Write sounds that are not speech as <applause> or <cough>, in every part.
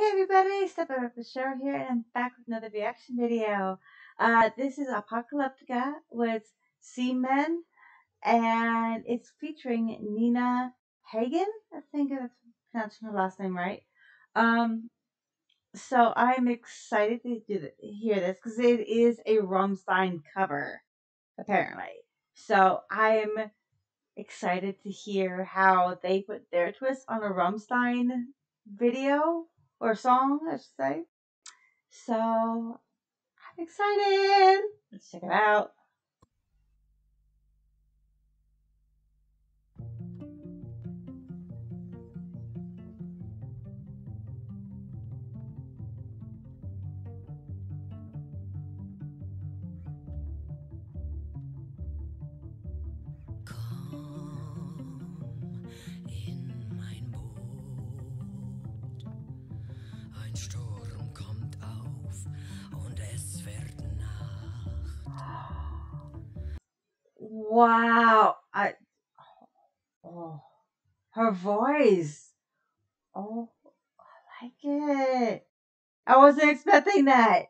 Hey everybody, Step Up the Show here, and I'm back with another reaction video. Uh, this is Apocalyptica with Seemann, and it's featuring Nina Hagen. I think that's pronouncing her last name right. Um, so I'm excited to hear this because it is a Rammstein cover, apparently. So I'm excited to hear how they put their twist on a Rammstein video or song, I should say. So I'm excited. Let's check it out. Wow. I oh her voice. Oh I like it. I wasn't expecting that.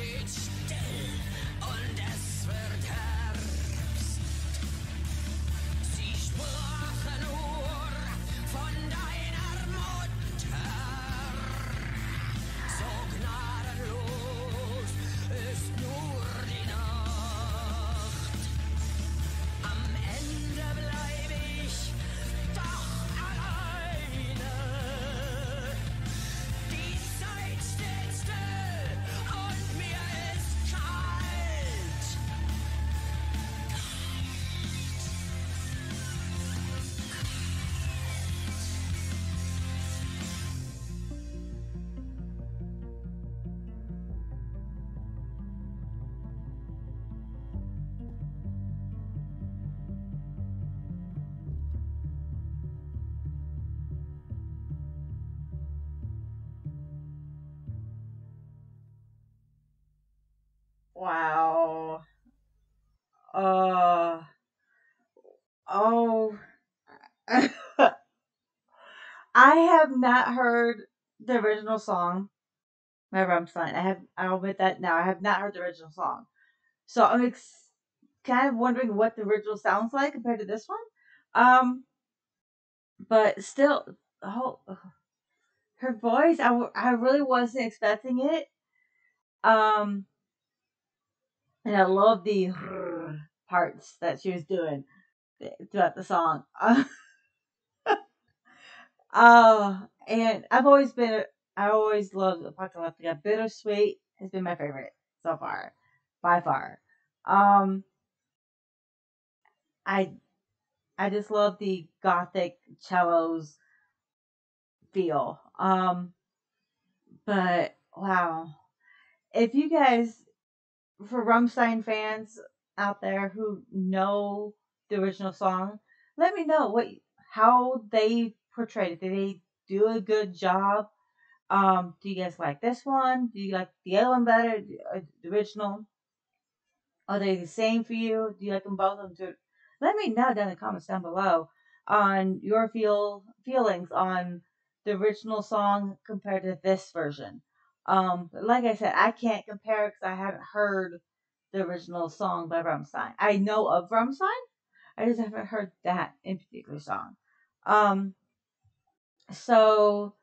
Steht still Wow. Uh oh. <laughs> I have not heard the original song by Rammstein. I have. I'll admit that now. I have not heard the original song, so I'm ex- kind of wondering what the original sounds like compared to this one. Um, but still, oh, her voice. I really wasn't expecting it. Um, and I love the parts that she was doing throughout the song. Uh, <laughs> and I've always been, I always loved Apocalyptica. Bittersweet has been my favorite so far, by far. Um, I, I just love the gothic cellos feel. Um, but wow, if you guys, for Rammstein fans out there who know the original song, let me know what how they portrayed it. Did they do a good job? Um, do you guys like this one? Do you like the other one better? Uh, the original? Are they the same for you? Do you like them both? Let me know down in the comments down below on your feel feelings on the original song compared to this version. Um, like I said, I can't compare because I haven't heard the original song by Rammstein. I know of Rammstein, I just haven't heard that in particular song. Um, so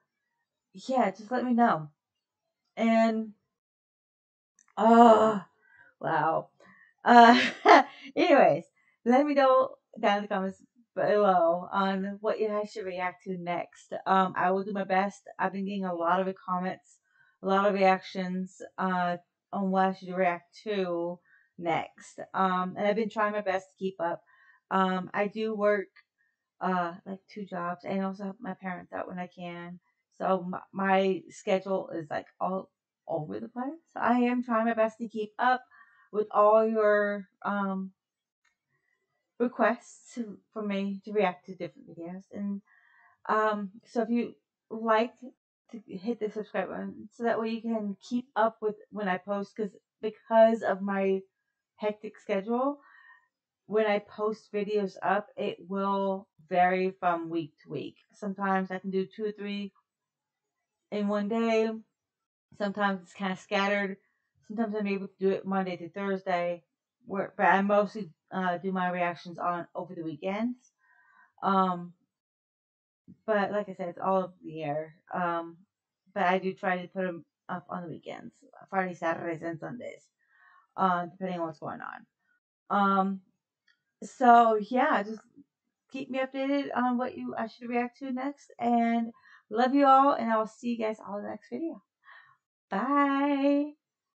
yeah, just let me know. And oh wow. Uh <laughs> anyways, let me know down in the comments below on what you guys should react to next. Um I will do my best. I've been getting a lot of comments, a lot of reactions uh on what I should react to next. Um and I've been trying my best to keep up. Um I do work uh like two jobs and also help my parents out when I can. So my, my schedule is like all over the place. I am trying my best to keep up with all your um requests for me to react to different videos. And um so if you like to hit the subscribe button so that way you can keep up with when I post because because of my hectic schedule when I post videos up, it will vary from week to week. Sometimes I can do two or three in one day. Sometimes it's kind of scattered. Sometimes I'm able to do it Monday to Thursday. Where, but I mostly uh, do my reactions on over the weekends. Um, but like I said, it's all up in the air. Um, but I do try to put them up on the weekends, Friday, Saturdays, and Sundays, uh, depending on what's going on. Um, so yeah, just keep me updated on what you I should react to next. And love you all, and I will see you guys all in the next video. Bye.